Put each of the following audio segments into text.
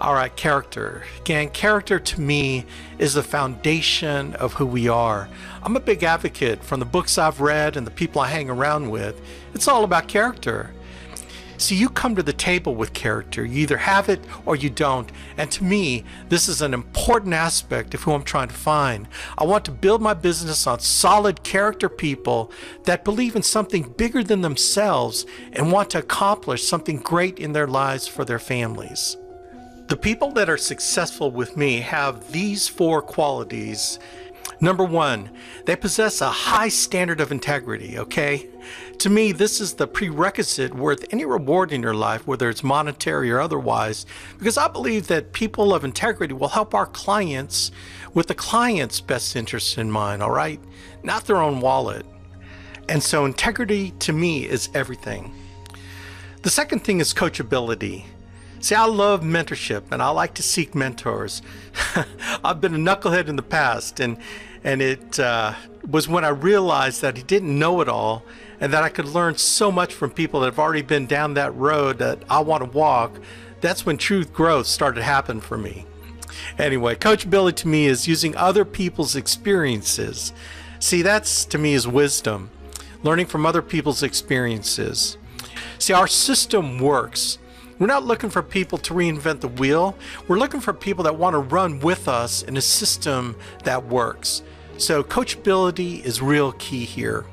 All right, character. Again, character to me is the foundation of who we are. I'm a big advocate from the books I've read and the people I hang around with. It's all about character. So you come to the table with character. You either have it or you don't. And to me, this is an important aspect of who I'm trying to find. I want to build my business on solid character people that believe in something bigger than themselves and want to accomplish something great in their lives for their families. The people that are successful with me have these four qualities. Number one, they possess a high standard of integrity, okay? To me, this is the prerequisite worth any reward in your life, whether it's monetary or otherwise, because I believe that people of integrity will help our clients with the client's best interest in mind, all right? Not their own wallet. And so, integrity to me is everything. The second thing is coachability. See, I love mentorship and I like to seek mentors. I've been a knucklehead in the past, and and it uh, was when I realized that he didn't know it all and that I could learn so much from people that have already been down that road that I want to walk. That's when truth growth started to happen for me. Anyway, coachability to me is using other people's experiences. See, that's to me is wisdom, learning from other people's experiences. See, our system works we're not looking for people to reinvent the wheel. We're looking for people that want to run with us in a system that works. So, coachability is real key here.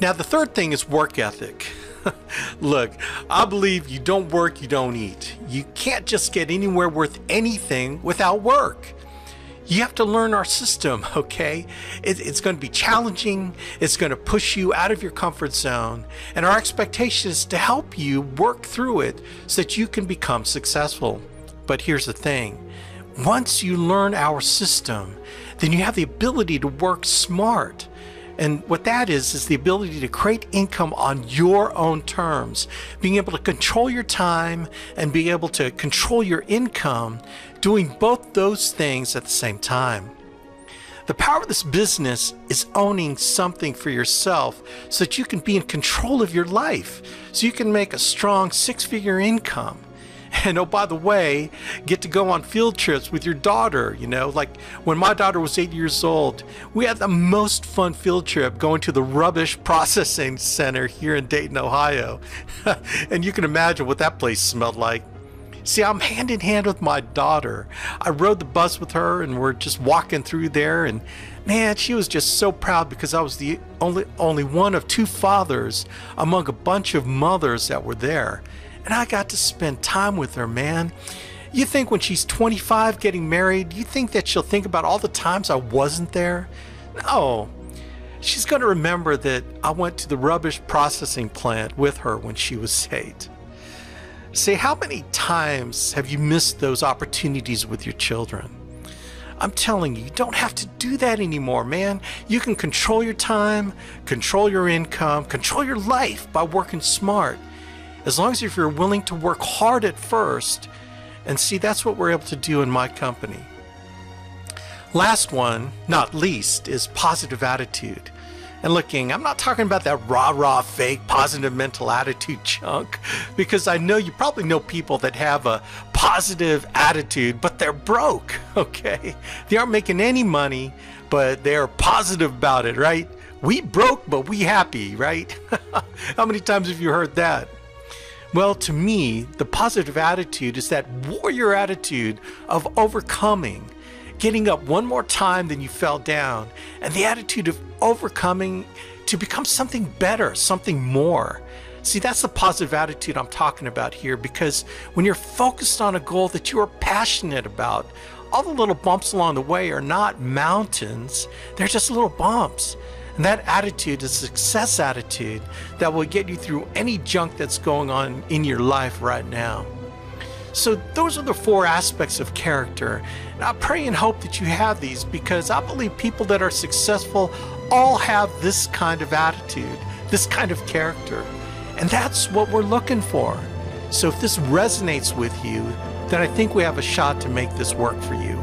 Now, the third thing is work ethic. Look, I believe you don't work, you don't eat. You can't just get anywhere worth anything without work you have to learn our system, okay? It, it's going to be challenging, it's going to push you out of your comfort zone, and our expectation is to help you work through it so that you can become successful. But here's the thing once you learn our system, then you have the ability to work smart. And what that is, is the ability to create income on your own terms, being able to control your time and be able to control your income, doing both those things at the same time. The power of this business is owning something for yourself so that you can be in control of your life, so you can make a strong six figure income and oh, by the way, get to go on field trips with your daughter. You know, like when my daughter was eight years old, we had the most fun field trip going to the rubbish processing center here in Dayton, Ohio. and you can imagine what that place smelled like. See, I'm hand in hand with my daughter. I rode the bus with her and we're just walking through there and man, she was just so proud because I was the only only one of two fathers among a bunch of mothers that were there and I got to spend time with her, man. You think when she's 25 getting married, you think that she'll think about all the times I wasn't there? No. She's going to remember that I went to the rubbish processing plant with her when she was eight. Say, how many times have you missed those opportunities with your children? I'm telling you, you don't have to do that anymore, man. You can control your time, control your income, control your life by working smart as long as if you're willing to work hard at first. And see, that's what we're able to do in my company. Last one, not least, is positive attitude. And looking, I'm not talking about that rah rah fake positive mental attitude junk, because I know you probably know people that have a positive attitude, but they're broke, okay? They aren't making any money, but they're positive about it, right? We broke, but we happy, right? How many times have you heard that? Well, to me, the positive attitude is that warrior attitude of overcoming, getting up one more time than you fell down, and the attitude of overcoming to become something better, something more. See, that's the positive attitude I'm talking about here because when you're focused on a goal that you are passionate about, all the little bumps along the way are not mountains, they're just little bumps. And that attitude a success attitude that will get you through any junk that's going on in your life right now. So, those are the four aspects of character. And I pray and hope that you have these because I believe people that are successful all have this kind of attitude, this kind of character. And that's what we're looking for. So, if this resonates with you, then I think we have a shot to make this work for you.